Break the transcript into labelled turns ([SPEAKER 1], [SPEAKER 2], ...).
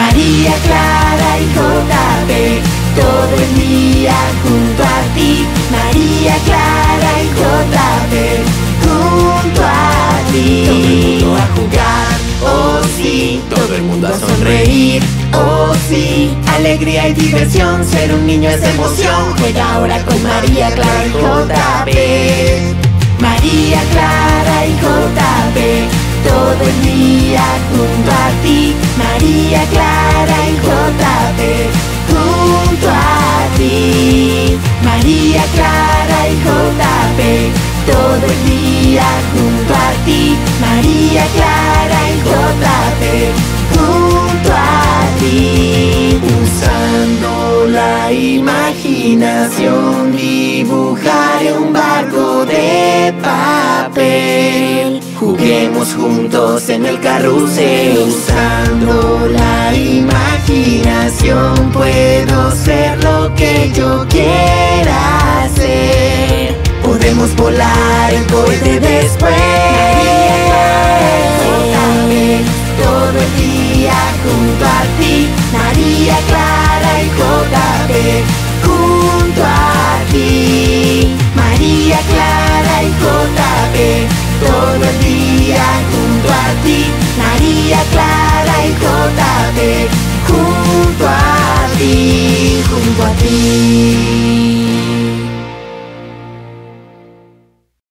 [SPEAKER 1] María Clara y JP, todo el día junto a ti. María Clara y JP, junto a ti. Todo el mundo a jugar, oh sí. Todo el mundo a sonreír, oh sí. Alegría y diversión, ser un niño es emoción. Juega ahora con María Clara y JP. María Clara y JP, todo el día junto a ti. María Clara y JP, junto a ti. María Clara y JP, todo el día junto a ti. María Clara y JP, junto a ti. Usando la imaginación dibujaré un barco Juntos en el carrusel. Usando la imaginación puedo ser lo que yo quiera hacer. Podemos volar el cohete después. Todo el día junto a ti, María Clara JP, junto